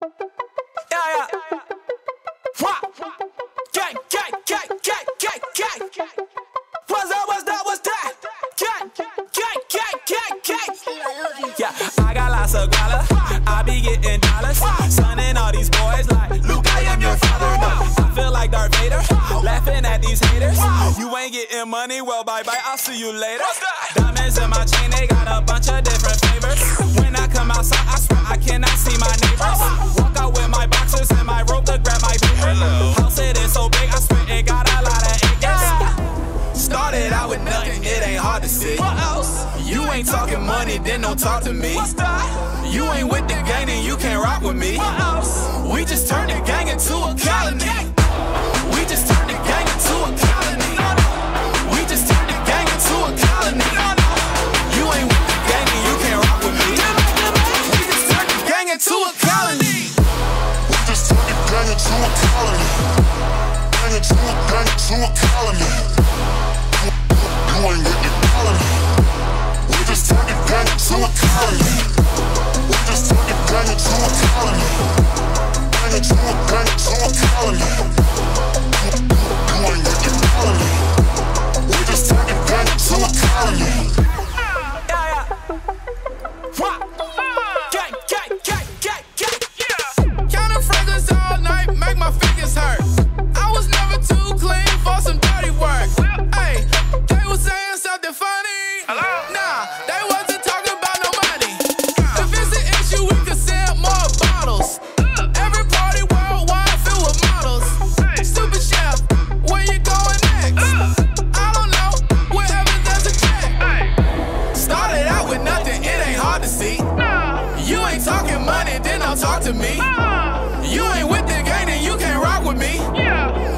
Yeah, yeah. Wah. Gang, gang, gang, gang, gang, gang. What's that? What's that? What's that? Gang, gang, gang, gang, gang. Yeah, I got lots of dollar. I be getting dollars. Sonning all these boys like Luke, I am your father. No, I feel like Darth Vader. Laughing at these haters. You ain't getting money, well, bye bye. I'll see you later. Diamonds in my chain, they got a bunch of different flavors. When I come outside, to see. You ain't talking money, then don't talk to me. What's that? You ain't with the gang, then you can't rock with me. What else? We just turned the gang into a colony. We just turned the gang into a colony. We just turned the gang into a colony. You ain't with the gang, then you can't rock with me. We just turned the gang into a colony. We just turned the gang into a colony. Gang into a gang into a colony. To me. You ain't with the gang, then you can't rock with me.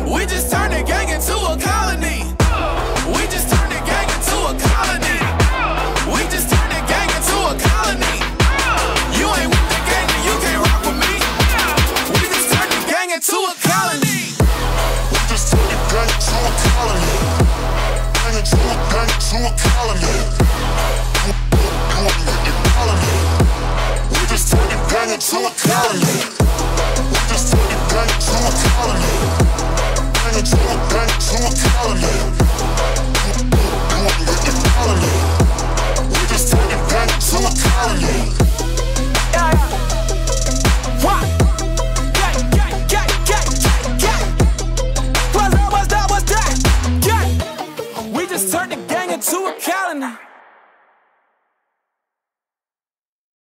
We just turned the gang into a colony. We just turned the gang into a colony. We just turned the gang into a colony. You ain't with the gang, then you can't rock with me. We just turned the gang into a colony. We just turned the gang into a colony. Gang into a gang into a colony. Gang to a calendar.